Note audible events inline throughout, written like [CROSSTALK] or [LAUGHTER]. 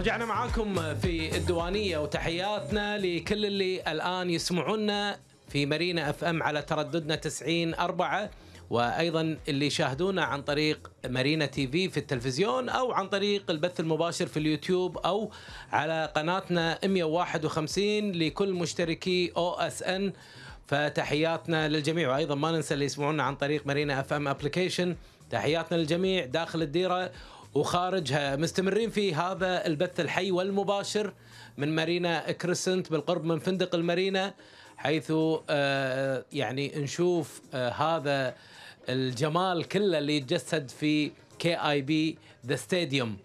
رجعنا معاكم في الديوانية وتحياتنا لكل اللي الآن يسمعونا في مارينا FM على ترددنا 90 4 وأيضا اللي يشاهدونا عن طريق مارينا TV في التلفزيون أو عن طريق البث المباشر في اليوتيوب أو على قناتنا 151 لكل مشتركي OSN. فتحياتنا للجميع وأيضا ما ننسى اللي يسمعونا عن طريق مارينا FM application تحياتنا للجميع داخل الديرة. وخارجها مستمرين في هذا البث الحي والمباشر من Marina Crescent بالقرب من فندق المارينا حيث آه، يعني نشوف آه، هذا الجمال كله اللي يتجسد في KIB The Stadium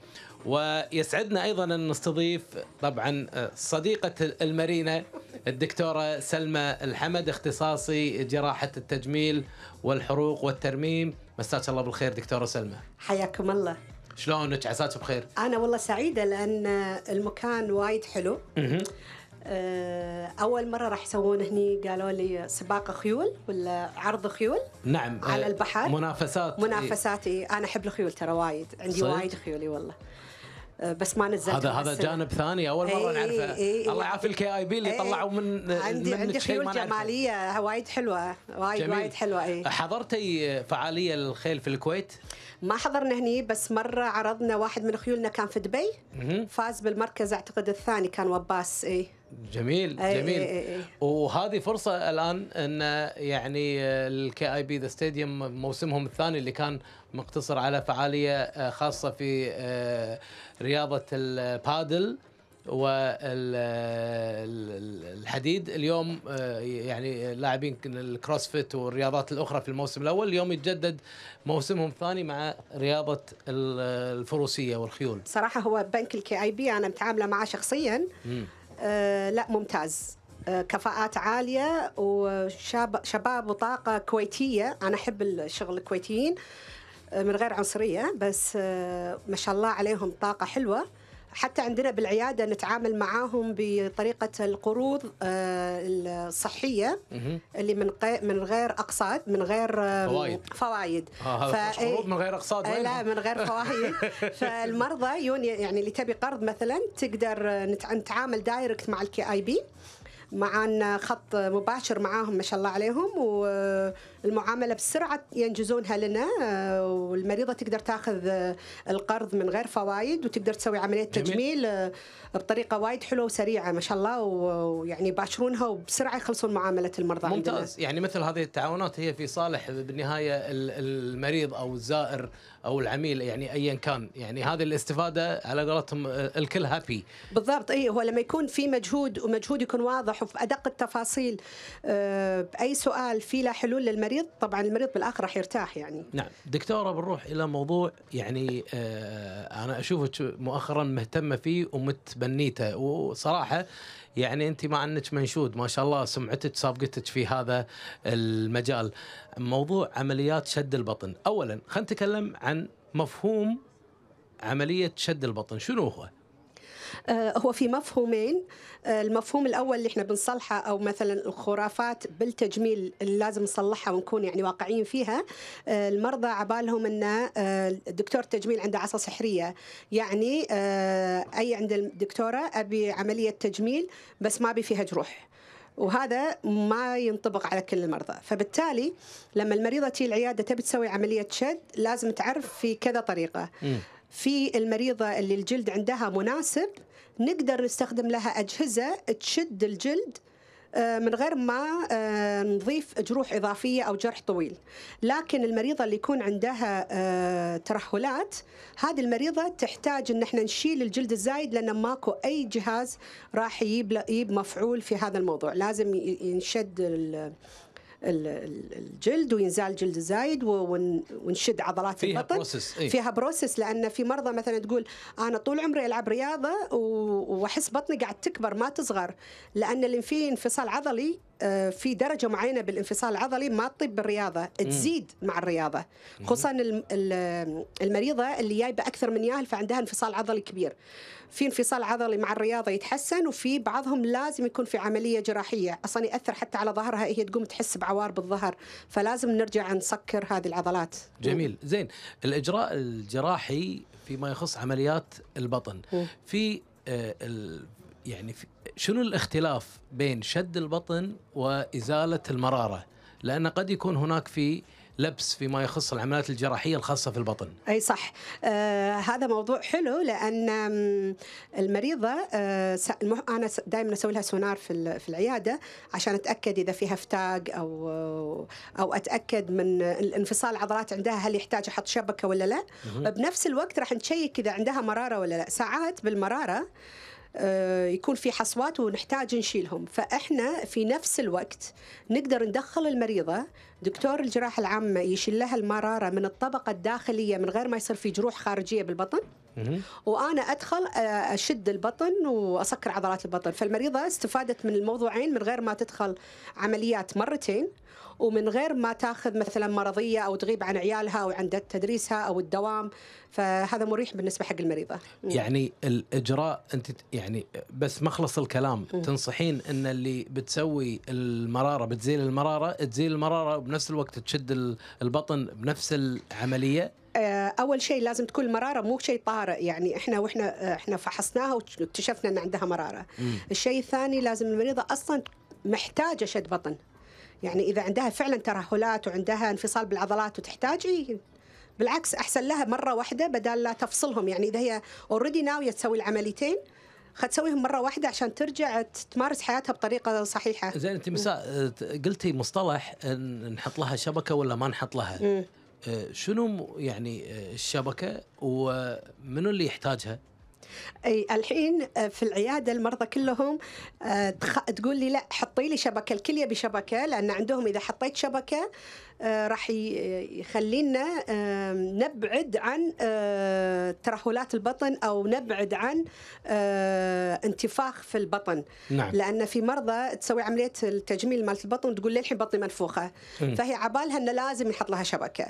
ويسعدنا أيضا أن نستضيف طبعا آه، صديقة المارينا الدكتورة سلمى الحمد اختصاصي جراحة التجميل والحروق والترميم. مساك الله بالخير دكتورة سلمى. حياكم الله. شلونك عساك بخير؟ أنا والله سعيدة لأن المكان وايد حلو. آه، أول مرة راح يسوون هني قالوا لي سباق خيول ولا عرض خيول نعم على البحر. منافسات منافساتي أنا أحب الخيول ترى وايد. عندي؟ وايد خيولي والله. بس ما نزلت هذا هذا جانب ثاني أول مرة إيه، نعرفه إيه، الله إيه. يعافي الكي اي بي اللي إيه. طلعوا من عندي منك عندي خيول. جمالية وايد حلوة وايد وايد حلوة إيه. حضرتي فعالية للخيل في الكويت ما حضرنا هني بس مرة عرضنا واحد من خيولنا كان في دبي. فاز بالمركز أعتقد الثاني كان وباس إيه جميل إيه، جميل. إيه، إيه. وهذه فرصة الآن إن يعني ال KIB The Stadium موسمهم الثاني اللي كان مقتصر على فعالية آه، خاصة في آه، رياضة البادل والحديد اليوم آه، يعني لاعبين ال CrossFit والرياضات الأخرى في الموسم الأول. اليوم يتجدد موسمهم الثاني مع رياضة ال- الفروسية والخيول. صراحة هو بنك ال KIB أنا متعاملة معه شخصيا. لا ممتاز. آه كفاءات عالية وشاب شباب وطاقة كويتية. أنا أحب الشغل الكويتيين آه من غير عنصرية بس آه ما شاء الله عليهم طاقة حلوة. حتى عندنا بالعيادة نتعامل معاهم بطريقة القروض آه الصحية مهم. اللي من من غير أقساط من غير فوايد. فوايد آه، قروض من غير أقساط آه، لا من غير فوايد [LAUGHS] فالمرضى يعني اللي تبي قرض مثلا تقدر نت- نتعامل direct مع ال KIB معانا خط مباشر معاهم ما شاء الله عليهم والمعامله بسرعة ينجزونها لنا والمريضة تقدر تاخذ آه، القرض من غير فوائد وتقدر تسوي عملية جميل. تجميل آه، بطريقة وايد حلوة وسريعة ما شاء الله ويعني يباشرونها وبسرعة يخلصون معاملة المرضى عندنا. ممتاز يعني مثل هذه التعاونات هي في صالح بالنهاية ال- المريض أو الزائر أو العميل يعني ايا كان يعني هذه الاستفادة على قولتهم آه، الكل هابي بالضبط اي هو لما يكون في مجهود ومجهود يكون واضح وفي أدق التفاصيل بأي سؤال في له حلول للمريض طبعا المريض بالآخر راح يرتاح يعني. نعم. دكتورة بنروح إلى موضوع يعني آه أنا اشوفك مؤخرا مهتمة فيه ومتبنيته وصراحة يعني أنت مع أنك منشود ما شاء الله سمعتك سابقتك في هذا المجال. موضوع عمليات شد البطن. اولا خلينا نتكلم عن مفهوم عملية شد البطن. شنو هو؟ هو في مفهومين. آه، المفهوم الأول اللي إحنا بنصلحه أو مثلا الخرافات بالتجميل اللي لازم نصلحها ونكون يعني واقعيين فيها. آه، المرضى عبالهم إن آه، الدكتور التجميل عنده عصا سحرية. يعني آه، أي عند الدكتورة أبي عملية تجميل بس ما أبي فيها جروح. وهذا ما ينطبق على كل المرضى. فبالتالي لما المريضة تيجي العيادة تبي تسوي عملية شد لازم تعرف في كذا طريقة. مم. في المريضة اللي الجلد عندها مناسب نقدر نستخدم لها أجهزة تشد الجلد آه، من غير ما آه، نضيف جروح إضافية أو جرح طويل. لكن المريضة اللي يكون عندها آه، ترهلات هذه المريضة تحتاج أن إحنا نشيل الجلد الزايد لأن ماكو أي جهاز راح يجيب مفعول في هذا الموضوع. لازم ينشد الجلد وينزال الجلد الزايد ون- ونشد عضلات فيها البطن process، إيه. فيها بروسس لأن في مرضى مثلا تقول أنا طول عمري ألعب رياضة وأحس بطني قاعد تكبر ما تصغر لأن اللي فيه انفصال عضلي في درجة معينة بالانفصال العضلي ما تطيب بالرياضة تزيد مع الرياضة. خصوصا الم- ال- المريضة اللي جايبة أكثر من ياهل فعندها انفصال عضلي كبير. في انفصال عضلي مع الرياضة يتحسن وفي بعضهم لازم يكون في عملية جراحية. أصلا يأثر حتى على ظهرها هي تقوم تحس بعوار بالظهر. فلازم نرجع نسكر هذه العضلات. جميل. زين الإجراء الجراحي فيما يخص عمليات البطن. مم. في آه، يعني في شنو الاختلاف بين شد البطن وإزالة المرارة؟ لأن قد يكون هناك في لبس فيما يخص العمليات الجراحية الخاصة في البطن. أي صح. آه هذا موضوع حلو لأن المريضة آه أنا دائما أسوي لها سونار في ال- في العيادة عشان أتأكد إذا فيها افتاق أو أو أتأكد من الانفصال العضلات عندها هل يحتاج أحط شبكة ولا لا. بنفس الوقت راح نشيك إذا عندها مرارة ولا لا. ساعات بالمرارة آه، يكون في حصوات ونحتاج نشيلهم. فإحنا في نفس الوقت نقدر ندخل المريضة. دكتور الجراحة العامة يشيل لها المرارة من الطبقة الداخلية من غير ما يصير في جروح خارجية بالبطن. وأنا أدخل آه، أشد البطن وأسكر عضلات البطن. فالمريضة استفادت من الموضوعين من غير ما تدخل عمليات مرتين. ومن غير ما تاخذ مثلا مرضية أو تغيب عن عيالها أو عن تدريسها أو الدوام فهذا مريح بالنسبة حق المريضة. يعني الإجراء أنت يعني بس مخلص الكلام تنصحين إن اللي بتسوي المرارة بتزيل المرارة تزيل المرارة وبنفس الوقت تشد ال- البطن بنفس العملية؟ آه، أول شيء لازم تكون المراره مو شيء طارئ يعني إحنا وإحنا آه، إحنا فحصناها واكتشفنا إن عندها مرارة. الشيء الثاني لازم المريضة أصلا محتاجة شد بطن. يعني إذا عندها فعلا ترهلات وعندها انفصال بالعضلات وتحتاج إيه، بالعكس أحسن لها مرة واحدة بدل لا تفصلهم. يعني إذا هي اوريدي ناويه تسوي العمليتين خد تسويهم مرة واحدة عشان ترجع تمارس حياتها بطريقة صحيحة. زين أنت مساء قلتي مصطلح نحط لها شبكة ولا ما نحط لها. آه، شنو يعني آه، الشبكة ومنو اللي يحتاجها؟ أي الحين آه، في العيادة المرضى كلهم آه، تقول لي لا حطي لي شبكة الكليه بشبكه لأن عندهم إذا حطيت شبكة راح ي- يخلينا آه، نبعد عن آه، ترهلات البطن أو نبعد عن آه، انتفاخ في البطن. نعم. لأن في مرضى تسوي عملية التجميل مالت البطن تقول للحين بطني منفوخة. مم. فهي عبالها إنه لازم يحط لها شبكة.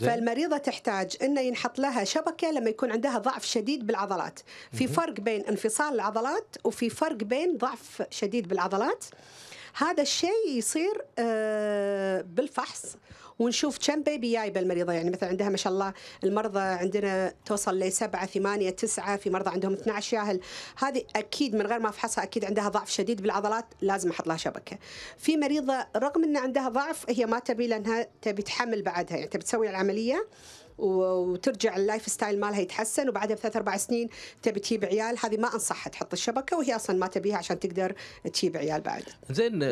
فالمريضة تحتاج إنه ينحط لها شبكة لما يكون عندها ضعف شديد بالعضلات. في فرق بين انفصال العضلات وفي فرق بين ضعف شديد بالعضلات. هذا الشيء يصير آه، بالفحص. ونشوف كم بيبي جايبه المريضه يعني مثلا عندها ما شاء الله المرضى عندنا توصل لسبعه ثمانية تسعة في مرضى عندهم 12 ياهل. هذه أكيد من غير ما أفحصها أكيد عندها ضعف شديد بالعضلات لازم أحط لها شبكة. في مريضة رغم إن عندها ضعف هي ما تبي لأنها تبي تحمل بعدها. يعني تبي تسوي العملية وترجع ال lifestyle مالها يتحسن وبعدها بثلاث أربع سنين تبي تجيب عيال هذه ما انصحها تحط الشبكة وهي أصلا ما تبيها عشان تقدر تجيب عيال بعد. زين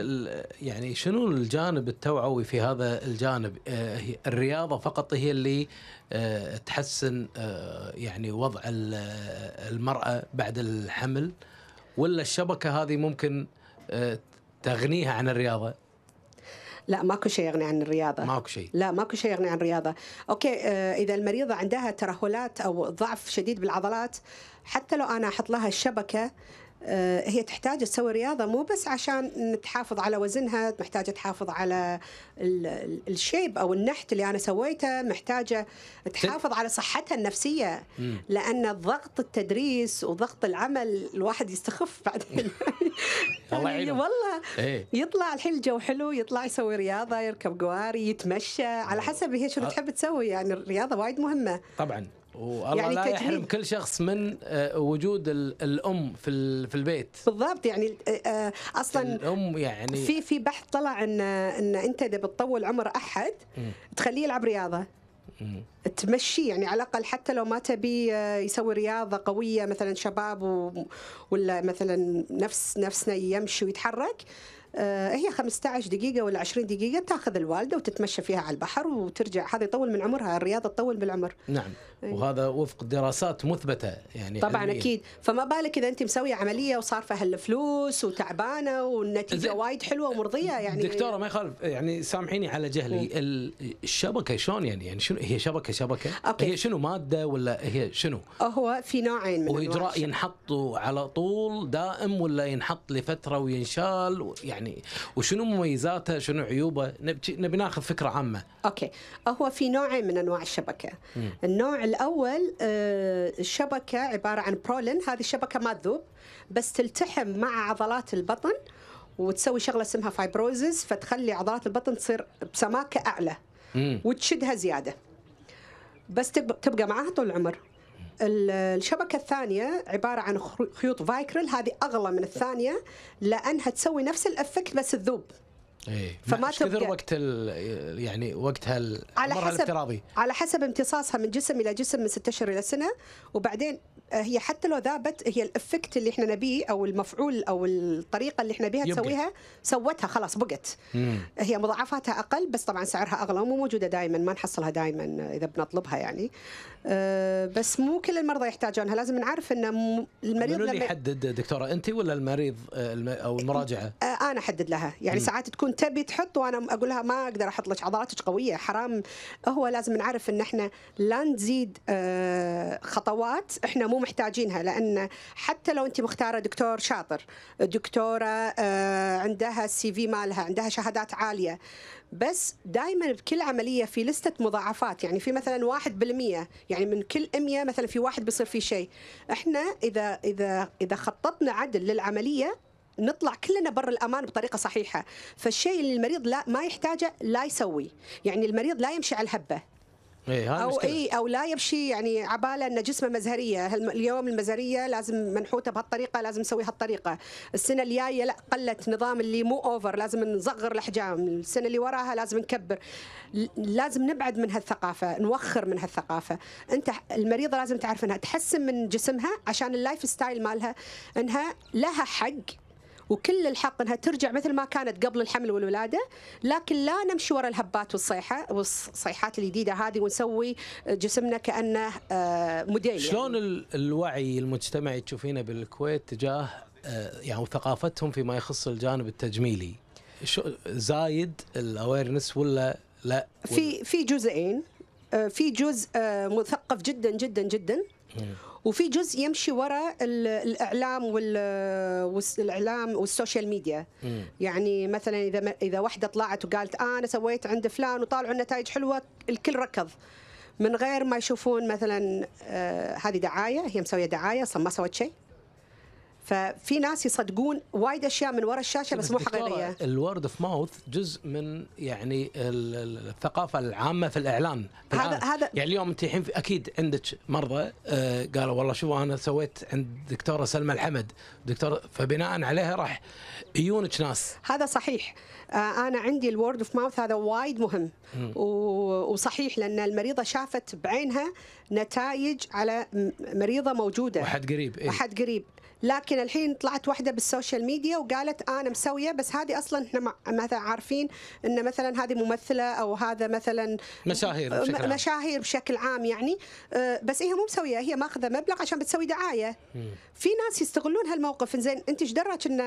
يعني شنو الجانب التوعوي في هذا الجانب؟ آه، الرياضة فقط هي اللي آه، تحسن آه، يعني وضع ال- المرأة بعد الحمل ولا الشبكة هذه ممكن تغنيها عن الرياضة؟ لا ماكو شيء يغني عن الرياضة. ماكو شيء. لا ماكو شيء يغني عن الرياضة okay آه، إذا المريضة عندها ترهلات أو ضعف شديد بالعضلات حتى لو أنا أحط لها الشبكة هي تحتاج تسوي رياضة مو بس عشان تحافظ على وزنها محتاجة تحافظ على ال- ال- ال shape أو النحت اللي أنا سويته محتاجة تحافظ على صحتها النفسية. لأن ضغط التدريس وضغط العمل الواحد يستخف بعدين. [LAUGHS] يعني. والله إيه. يطلع الحين الجو حلو يطلع يسوي رياضة يركب قواري يتمشى على حسب هي شنو أه. تحب تسوي. يعني الرياضة وايد مهمة. طبعا. والله يعني لا تجميل. يحرم كل شخص من آه، وجود ال- الأم في في البيت. بالضبط يعني آه، آه، أصلا الأم يعني في في بحث طلع إن إن أنت إذا بتطول عمر أحد. تخليه يلعب رياضة مم. تمشيه يعني على الأقل حتى لو ما تبي يسوي رياضة قوية مثلا شباب و... ولا مثلا نفس نفسنا يمشي ويتحرك هي 15 دقيقة ولا 20 دقيقة تاخذ الوالدة وتتمشى فيها على البحر وترجع هذا يطول من عمرها الرياضة تطول بالعمر نعم أي. وهذا وفق دراسات مثبتة يعني طبعا علمياً. أكيد فما بالك إذا أنت مسوية عملية وصار فيها الفلوس وتعبانة والنتيجة زين. وايد حلوة ومرضية يعني دكتورة ما يخالف يعني سامحيني على جهلي ال- الشبكة شلون يعني يعني شنو هي شبكة شبكة أوكي. هي شنو مادة ولا هي شنو هو في نوعين من الشبكة. ينحط على طول دائم ولا ينحط لفترة وينشال يعني يعني. وشنو مميزاته؟ شنو عيوبه؟ نبي نبي ناخذ فكرة عامة. okay. هو في نوعين من أنواع الشبكة. النوع الأول آه، الشبكة عبارة عن Prolene هذه الشبكة ما تذوب بس تلتحم مع عضلات البطن وتسوي شغلة اسمها fibrosis فتخلي عضلات البطن تصير بسماكة أعلى مم. وتشدها زيادة. بس تب- تبقى معاها طول العمر. ال- الشبكة الثانية عبارة عن خيوط Vicryl هذه أغلى من الثانية لأنها تسوي نفس ال effect بس تذوب. إيه. فما تبقى- وقت ال- يعني وقتها على حسب الافتراضي؟ على حسب امتصاصها من جسم إلى جسم من ستة اشهر إلى سنة وبعدين هي حتى لو ذابت هي ال effect اللي إحنا نبيه أو المفعول أو الطريقة اللي إحنا نبيها. تسويها سوتها خلاص بقت مم. هي مضاعفاتها أقل بس طبعا سعرها أغلى ومو موجوده دائما ما نحصلها دائما إذا بنطلبها يعني آه، بس مو كل المرضى يحتاجونها لازم نعرف إن المريض منو اللي يحدد دكتورة انت ولا المريض آه، أو المراجعة؟ آه، أنا أحدد لها يعني ساعات تكون تبي تحط وأنا أقول لها ما أقدر أحط لك عضلاتك قوية حرام هو لازم نعرف إن إحنا لا نزيد خطوات إحنا مو محتاجينها لأن حتى لو أنت مختارة دكتور شاطر دكتورة آه، عندها السي في مالها عندها شهادات عالية بس دائما بكل عملية في لستة مضاعفات يعني في مثلا واحد بالمية يعني من كل 100 مثلا في واحد بيصير فيه شيء. إحنا إذا إذا إذا خططنا عدل للعملية نطلع كلنا بر الأمان بطريقة صحيحة. فالشيء اللي المريض لا ما يحتاجه لا يسوي. يعني المريض لا يمشي على الهبة. هذا أو. إي أو لا يمشي يعني عبالة ان جسمه مزهرية. اليوم المزهرية لازم منحوته بهالطريقة لازم نسوي هالطريقة. السنة الجاية لا قلت نظام اللي مو over لازم نصغر الأحجام. السنة اللي وراها لازم نكبر. لازم نبعد من هالثقافة نوخر من هالثقافة. أنت المريضة لازم تعرف إنها تحسن من جسمها عشان ال lifestyle مالها إنها لها حق وكل الحق إنها ترجع مثل ما كانت قبل الحمل والولادة لكن لا نمشي وراء الهبات والصيحه والصيحات الجديدة هذه ونسوي جسمنا كأنه آه، موديل شلون يعني. ال- الوعي المجتمعي تشوفينه بالكويت تجاه آه، يعني ثقافتهم فيما يخص الجانب التجميلي؟ زايد ال awareness ولا لا؟ في في جزئين آه، في جزء مثقف جدا جدا جدا. وفي جزء يمشي وراء ال- الإعلام وال- والاعلام وال social media. يعني مثلا إذا إذا واحدة طلعت وقالت آه آنا سويت عند فلان وطالعوا النتائج حلوة الكل ركض. من غير ما يشوفون مثلا آه هذه دعاية هي مسوية دعاية أصلا ما سوت شيء. ففي ناس يصدقون وايد أشياء من وراء الشاشة بس مو حقيقية. ال word of mouth جزء من يعني ال- ال- الثقافة العامة في الإعلان. في هذا- العالم. هذا- يعني اليوم أنت الحين أكيد عندك مرضى آه، قالوا والله شوفوا أنا سويت عند دكتورة سلمى الحمد. دكتور فبناء عليها راح يجونك ناس. هذا صحيح. آه، أنا عندي ال word of mouth هذا وايد مهم. و- وصحيح لأن المريضة شافت بعينها نتائج على م- مريضة موجودة. واحد قريب إيه؟ احد قريب. لكن الحين طلعت واحدة بالسوشيال ميديا وقالت أنا مسوية بس هذه أصلا إحنا مثلا عارفين إن مثلا هذه ممثلة أو هذا مثلا مشاهير بشكل عام. مشاهير بشكل عام يعني. آه، بس هي مو مسوية هي ماخذة مبلغ عشان بتسوي دعاية. في ناس يستغلون هالموقف. زين أنت إيش دراك ان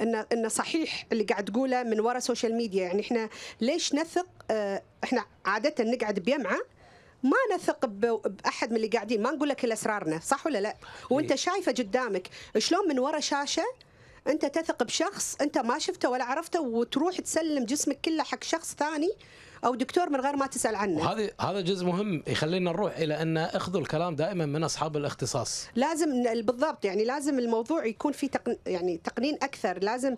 ان إن صحيح اللي قاعد تقوله من وراء سوشيال ميديا يعني إحنا ليش نثق؟ آه، إحنا عادة نقعد بجمعة ما نثق بأحد من اللي قاعدين ما نقول لك أسرارنا صح ولا لا وأنت إيه. شايفة قدامك شلون من وراء شاشة أنت تثق بشخص أنت ما شفته ولا عرفته وتروح تسلم جسمك كله حق شخص ثاني أو دكتور من غير ما تسأل عنه. وهذا هذا جزء مهم يخلينا نروح إلى أن أخذوا الكلام دائما من أصحاب الاختصاص. لازم بالضبط يعني لازم الموضوع يكون فيه تقن يعني تقنين أكثر. لازم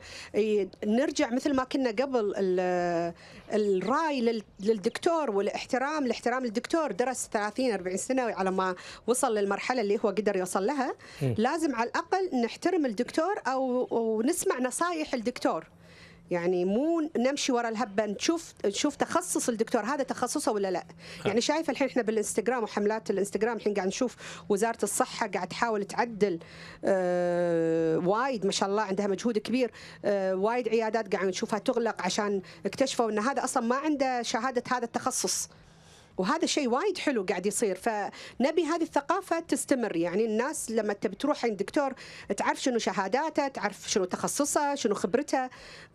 نرجع مثل ما كنا قبل ال- الرأي لل- للدكتور والاحترام. لاحترام الدكتور درس 30 40 سنة على ما وصل للمرحلة اللي هو قدر يوصل لها. لازم على الأقل نحترم الدكتور أو ونسمع نصايح الدكتور. يعني مو نمشي ورا الهبة نشوف نشوف تخصص الدكتور هذا تخصصه ولا لا. يعني شايف الحين إحنا بالإنستغرام وحملات الإنستغرام الحين قاعد نشوف وزارة الصحة قاعد تحاول تعدل آه وايد ما شاء الله عندها مجهود كبير آه وايد عيادات قاعد نشوفها تغلق عشان اكتشفوا إن هذا أصلا ما عنده شهادة هذا التخصص. وهذا شيء وايد حلو قاعد يصير. فنبي هذه الثقافة تستمر. يعني الناس لما تبي تروح عند دكتور تعرف شنو شهاداته تعرف شنو تخصصه شنو خبرته.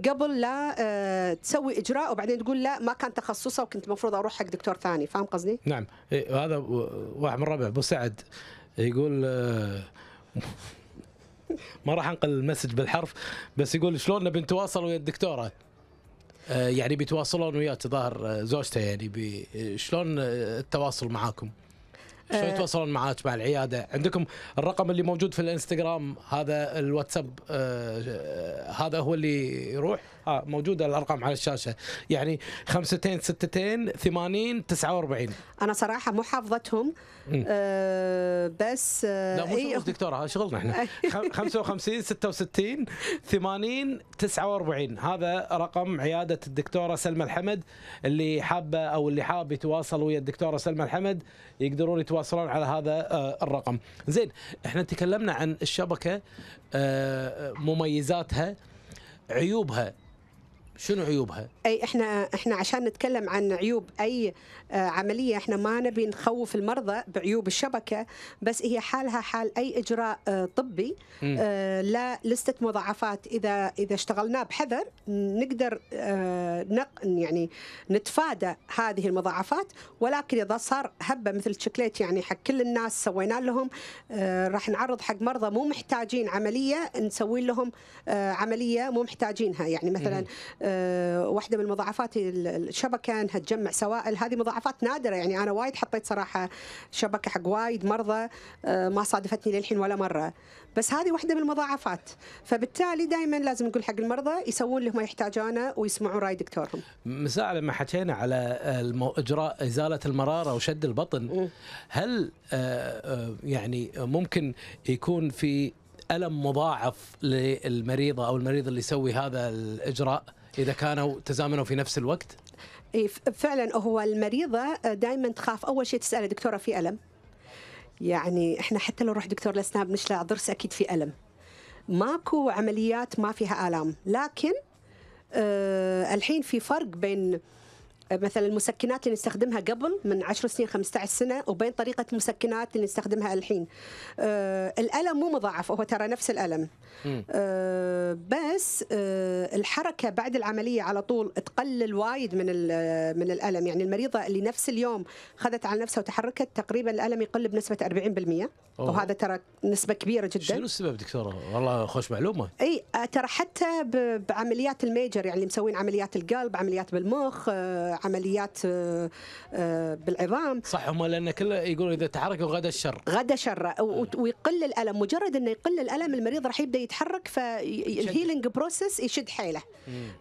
قبل لا آه، تسوي إجراء وبعدين تقول لا ما كان تخصصه وكنت المفروض أروح حق دكتور ثاني. فاهم قصدي؟ نعم. إيه هذا واحد من ربع أبو سعد يقول آه، ما راح أنقل المسج بالحرف بس يقول شلون نبي نتواصل ويا الدكتورة؟ يعني بيتواصلون وياك ظاهر آه، زوجته يعني بي شلون آه، التواصل معاكم؟ شلون آه. يتواصلون معاك مع العيادة؟ عندكم الرقم اللي موجود في الانستغرام هذا الواتساب آه، آه، هذا هو اللي يروح آه موجودة الأرقام على الشاشة. يعني خمستين ستتين ثمانين تسعة وأربعين. أنا صراحة مو حافظتهم. آه بس آه لا مو إيه، شغل دكتورة هذا شغلنا إحنا. [LAUGHS] خم- 55 66 80 49 هذا رقم عيادة الدكتورة سلمى الحمد. اللي حابة أو اللي حاب يتواصل ويا الدكتورة سلمى الحمد يقدرون يتواصلون على هذا آه، الرقم. زين إحنا تكلمنا عن الشبكة آه، مميزاتها عيوبها. شنو عيوبها؟ أي إحنا إحنا عشان نتكلم عن عيوب أي آه، عملية إحنا ما نبي نخوف المرضى بعيوب الشبكة بس هي حالها حال أي إجراء آه، طبي. آه، لا لستة مضاعفات إذا إذا اشتغلناه بحذر نقدر نق يعني نتفادى هذه المضاعفات ولكن إذا صار هبة مثل شكليت يعني حق كل الناس سوينا لهم راح نعرض حق مرضى مو محتاجين عملية نسوي لهم عملية مو محتاجينها يعني مثلا واحدة من مضاعفات ال- الشبكة إنها تجمع سوائل هذه مضاعفات نادرة يعني أنا وايد حطيت صراحة شبكة حق وايد مرضى آه، ما صادفتني للحين ولا مرة بس هذه واحدة من المضاعفات فبالتالي دائما لازم نقول حق المرضى يسوون اللي هم يحتاجونه ويسمعون رأي دكتورهم مساء لما حكينا على. إجراء إزالة المرارة وشد البطن. هل آه، آه، يعني ممكن يكون في ألم مضاعف للمريضة أو المريض اللي يسوي هذا الإجراء إذا كانوا تزامنوا في نفس الوقت؟ إيه، فعلا هو المريضة دائما تخاف أول شيء تسأله دكتورة في ألم. يعني إحنا حتى لو نروح دكتور الأسنان بنشلع ضرس أكيد في ألم. ماكو عمليات ما فيها آلام. لكن آه الحين في فرق بين مثلا المسكنات اللي نستخدمها قبل من 10 سنين 15 سنة وبين طريقة المسكنات اللي نستخدمها الحين آه الألم مو مضاعف هو ترى نفس الألم. آه، بس آه، الحركة بعد العملية على طول تقلل وايد من ال- من الألم يعني المريضة اللي نفس اليوم خذت على نفسها وتحركت تقريبا الألم يقل بنسبة 40% أوه. وهذا ترى نسبة كبيرة شنو جدا السبب دكتورة؟ والله خوش معلومة. إي آه، ترى حتى بعمليات ال major يعني اللي مسوين عمليات القلب عمليات بالمخ آه، عمليات آه، آه، بالعظام. صح هم لأن كله يقولوا إذا تحركوا عدا الشر. عدا الشر. و- ويقل الألم. مجرد إنه يقل الألم المريض راح يبدأ يتحرك فال healing process يشد. حيله.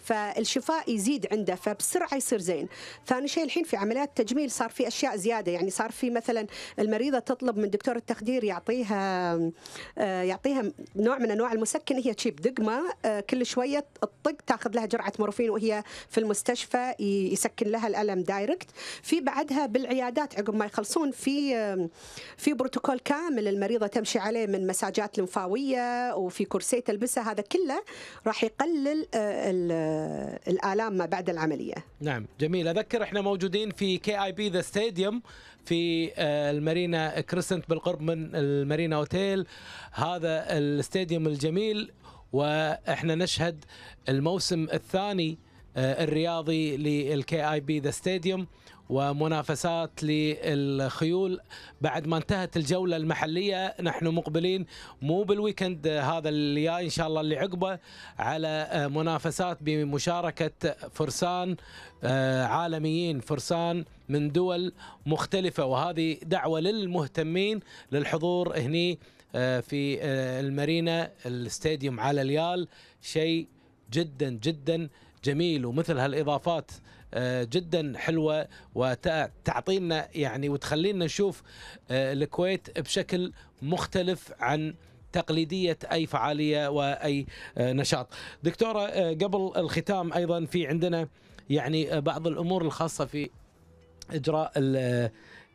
فالشفاء يزيد عنده فبسرعة يصير زين. ثاني شيء الحين في عمليات تجميل صار في أشياء زيادة. يعني صار في مثلا المريضة تطلب من دكتور التخدير يعطيها آه، يعطيها نوع من أنواع المسكن. هي تجيب دقمة كل شوية تطق تاخذ لها جرعة مورفين وهي في المستشفى ي- يسكن لها الألم direct. في بعدها بالعيادات عقب ما يخلصون في في بروتوكول كامل المريضة تمشي عليه من مساجات لمفاوية وفي كرسي تلبسه. هذا كله راح يقلل آه، ال- الآلام ما بعد العملية. نعم جميل. أذكر إحنا موجودين في KIB the stadium في آه، المارينا كريسنت بالقرب من المارينا أوتيل. هذا ال stadium الجميل وإحنا نشهد الموسم الثاني الرياضي لل KIB the stadium ومنافسات للخيول. بعد ما انتهت الجولة المحلية نحن مقبلين مو بالويكند آه، هذا اللي جاي إن شاء الله اللي عقبه على آه، منافسات بمشاركة فرسان آه، عالميين فرسان من دول مختلفة. وهذه دعوة للمهتمين للحضور هني آه، في آه، المارينا الاستاديوم على اليال. شيء جدا جدا جميل ومثل هالإضافات آه، جدا حلوة وتعطينا يعني وتخلينا نشوف آه، الكويت بشكل مختلف عن تقليدية أي فعالية وأي آه، نشاط. دكتورة قبل الختام أيضا في عندنا يعني بعض الأمور الخاصة في إجراء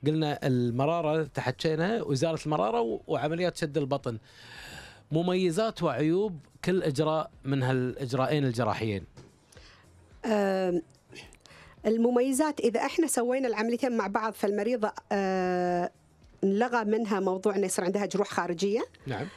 قلنا المرارة تحكينا وازاله المرارة وعمليات شد البطن. مميزات وعيوب كل إجراء من هالإجراءين الجراحيين. المميزات إذا إحنا سوينا العمليتين مع بعض فالمريضة آه، انلغى منها موضوع إنه يصير عندها جروح خارجية نعم.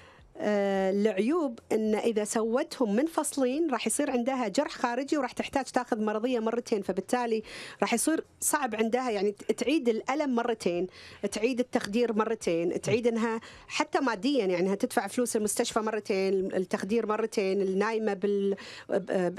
آه، العيوب إن إذا سوتهم منفصلين راح يصير عندها جرح خارجي وراح تحتاج تاخذ مرضية مرتين فبالتالي راح يصير صعب عندها يعني تعيد الألم مرتين تعيد التخدير مرتين تعيد إنها حتى ماديا يعني إنها تدفع فلوس المستشفى مرتين التخدير مرتين النايمة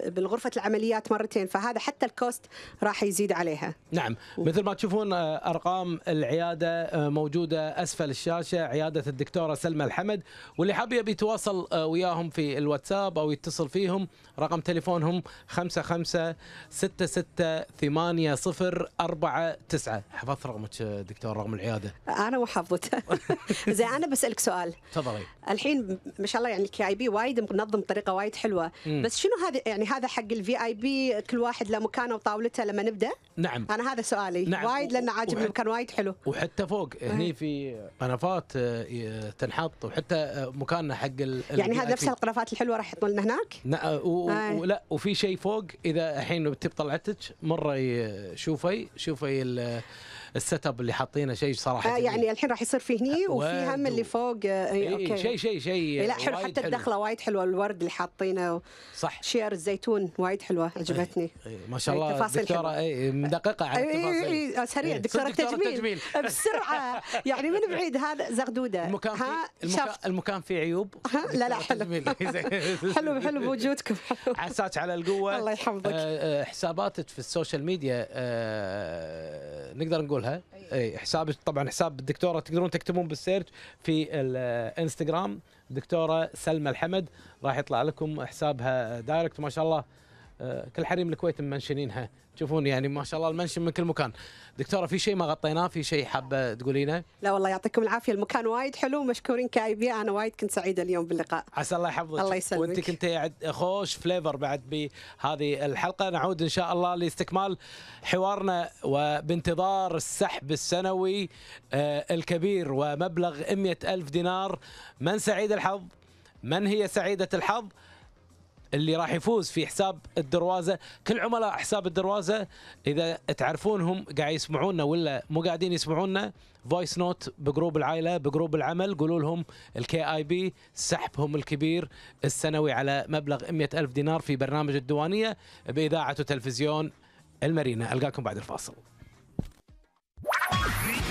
بالغرفة العمليات مرتين فهذا حتى الكوست راح يزيد عليها. نعم. مثل ما تشوفون آه، أرقام العيادة آه، موجودة أسفل الشاشة. عيادة الدكتورة سلمى الحمد واللي حاب يبي يتواصل آه، وياهم في الواتساب أو يتصل فيهم. رقم تليفونهم 55 66 80 49 حفظت رقمك دكتور رقم العيادة. أنا وحافظته [LAUGHS] زين أنا بسألك سؤال. تفضلي. الحين ما شاء الله يعني ال KIB وايد منظم بطريقة وايد حلوة. مم. بس شنو هذا يعني هذا حق ال VIP؟ كل واحد له مكانه وطاولته لما نبدأ؟ نعم. أنا هذا سؤالي. نعم. وايد لأنه عاجبني المكان وايد حلو. وحتى فوق هني في قنفات آه، تنحط وحتى آه، مكاننا حق يعني هذا نفس. القرافات الحلوة راح يحطون لنا هناك لا و- آي. ولا وفي شيء فوق إذا الحين تبي طلعتك مرة شوفي شوفي ال- set up اللي حاطينه شيء صراحة آه جميل. يعني الحين راح يصير في هني وفي هم اللي فوق آه إي، إي، أوكي. شيء شيء شيء لا حلو حتى الدخلة وايد حلوة الورد اللي حاطينه صح. شجر الزيتون وايد حلوة عجبتني. إي، ما شاء الله. دكتورة اي مدققة على التفاصيل. اي اي سريع دكتورة تجميل. [LAUGHS] بسرعة. يعني من بعيد هذا زغدودة. المكان المكان, فيه عيوب. ها؟ لا لا حلو. [LAUGHS] حلو حلو بوجودكم. [LAUGHS] عساك على القوة. الله يحفظك. آه، حساباتك في السوشيال ميديا نقدر نقولها اي حسابك طبعا حساب الدكتورة تقدرون تكتبون بال search في الانستغرام دكتورة سلمى الحمد راح يطلع لكم حسابها direct ما شاء الله. آه، كل حريم الكويت منشنينها تشوفون يعني ما شاء الله ال mention من كل مكان. دكتورة في شيء ما غطيناه؟ في شيء حابة تقولينه؟ لا والله يعطيكم العافية. المكان وايد حلو مشكورين KIB. أنا وايد كنت سعيدة اليوم باللقاء. عسى الله يحفظك. الله يسلمك. وانت كنت خوش flavor بعد بهذه الحلقة. نعود إن شاء الله لاستكمال حوارنا وبانتظار السحب السنوي آه، الكبير ومبلغ 100 ألف دينار. من سعيد الحظ؟ من هي سعيدة الحظ؟ اللي راح يفوز في حساب الدروازة. كل عملاء حساب الدروازة إذا تعرفونهم قاعد يسمعونا ولا مو قاعدين يسمعونا voice note ب group العائلة ب group العمل قولوا لهم ال KIB سحبهم الكبير السنوي على مبلغ 100 ألف دينار في برنامج الديوانية بإذاعة وتلفزيون المارينا. ألقاكم بعد الفاصل.